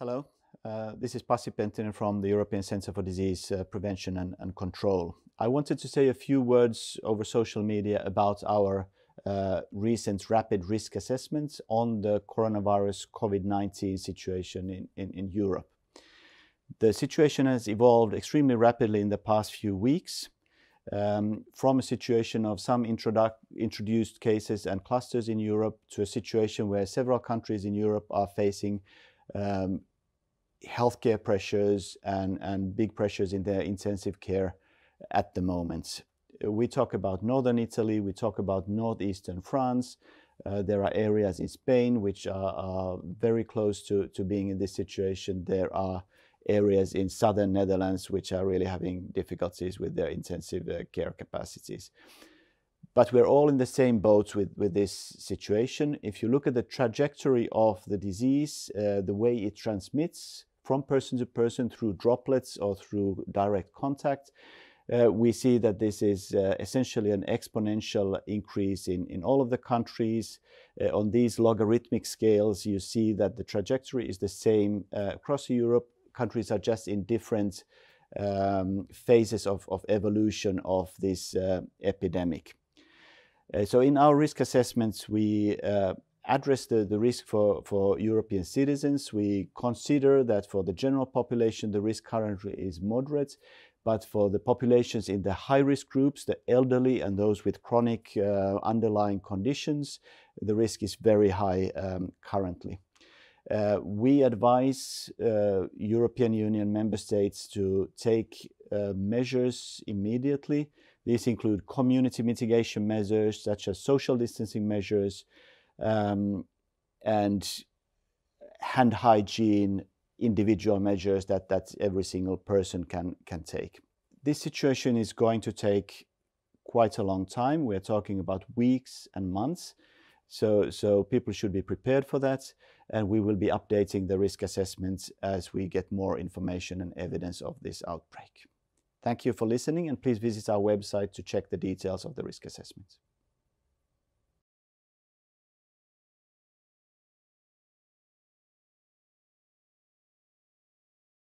Hello, uh, this is Pasi Penttinen from the European Centre for Disease uh, Prevention and, and, Control. I wanted to say a few words over social media about our uh, recent rapid risk assessments on the coronavirus COVID-19 situation in, in, in, Europe. The situation has evolved extremely rapidly in the past few weeks. Um, from a situation of some introduced cases and clusters in Europe to a situation where several countries in Europe are facing um, healthcare pressures and, and big pressures in their intensive care at the moment. We talk about northern Italy, we talk about northeastern France. Uh, there are areas in Spain which are, are, very close to, to being in this situation. There are areas in southern Netherlands which are really having difficulties with their intensive uh, care capacities. But we're all in the same boat with, with this situation. If you look at the trajectory of the disease, uh, the way it transmits, from person to person through droplets or through direct contact. Uh, we see that this is uh, essentially an exponential increase in, in all of the countries. Uh, on these logarithmic scales, you see that the trajectory is the same uh, across Europe. Countries are just in different um, phases of, of, evolution of this uh, epidemic. Uh, so in our risk assessments, we address the, the risk for, for European citizens. We consider that for the general population, the risk currently is moderate, but for the populations in the high risk groups, the elderly and those with chronic uh, underlying conditions, the risk is very high um, currently. Uh, we advise uh, European Union member states to take uh, measures immediately. These include community mitigation measures such as social distancing measures, um, and hand hygiene, individual measures that, that every single person can, can take. This situation is going to take quite a long time. We're talking about weeks and months. So, so people should be prepared for that. And we will be updating the risk assessments as we get more information and evidence of this outbreak. Thank you for listening and please visit our website to check the details of the risk assessments.